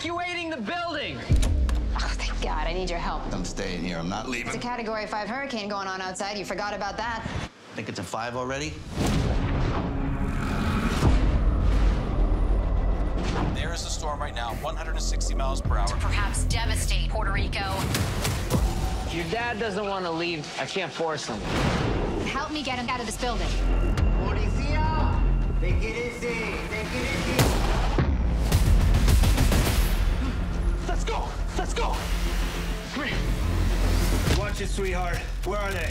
evacuating the building. Oh, thank God. I need your help. I'm staying here. I'm not leaving. It's a Category 5 hurricane going on outside. You forgot about that. I think it's a five already? There is a storm right now, 160 miles per hour. Perhaps devastate Puerto Rico. Your dad doesn't want to leave. I can't force him. Help me get him out of this building. Watch it, sweetheart. Where are they?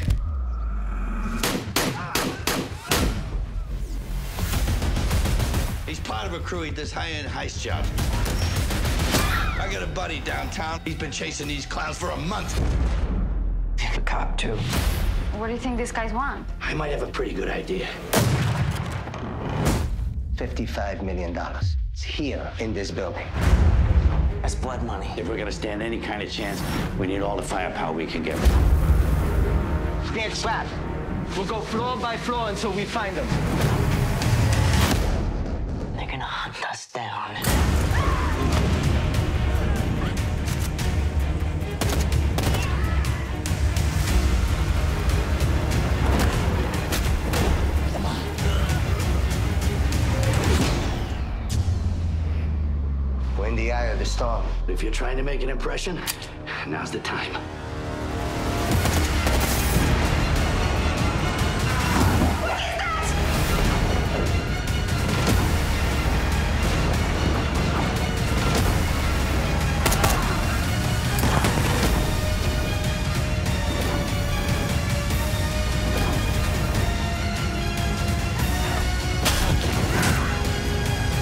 He's part of a crew. He does high-end heist jobs. I got a buddy downtown. He's been chasing these clowns for a month. You're a cop, too. What do you think these guys want? I might have a pretty good idea. $55 million. It's here in this building. Blood money. If we're gonna stand any kind of chance, we need all the firepower we can get. Stand flat. We'll go floor by floor until we find them. The eye of the storm. If you're trying to make an impression, now's the time.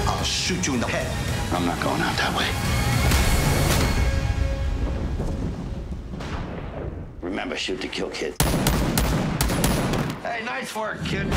I'll shoot you in the head. I'm not going out that way. Remember, shoot to kill, kid. Hey, nice work, kid.